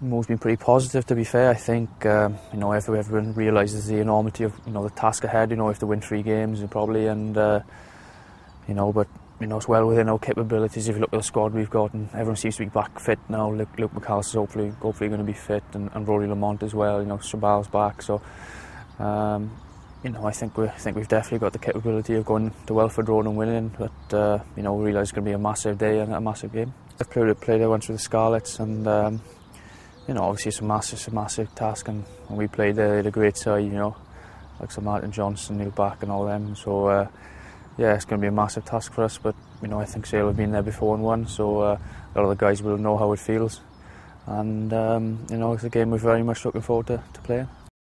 Move's been pretty positive, to be fair. I think um, you know everyone realises the enormity of you know the task ahead. You know, have to win three games probably, and uh, you know, but you know it's well within our capabilities. If you look at the squad we've got, and everyone seems to be back fit now. Luke, Luke McAlister's hopefully hopefully going to be fit, and, and Rory Lamont as well. You know, Chabal's back, so. Um, you know, I think we think we've definitely got the capability of going to Welford Road and winning. But uh, you know, we realise it's going to be a massive day and a massive game. I've played, played once with the Scarlets, and um, you know obviously it's a massive, it's a massive task and when we played there, they had a great side, you know, like Sir Martin Johnson, Neil Back and all them. So, uh, yeah, it's going to be a massive task for us, but, you know, I think Sale have been there before and won, so uh, a lot of the guys will know how it feels. And, um, you know, it's a game we're very much looking forward to, to playing.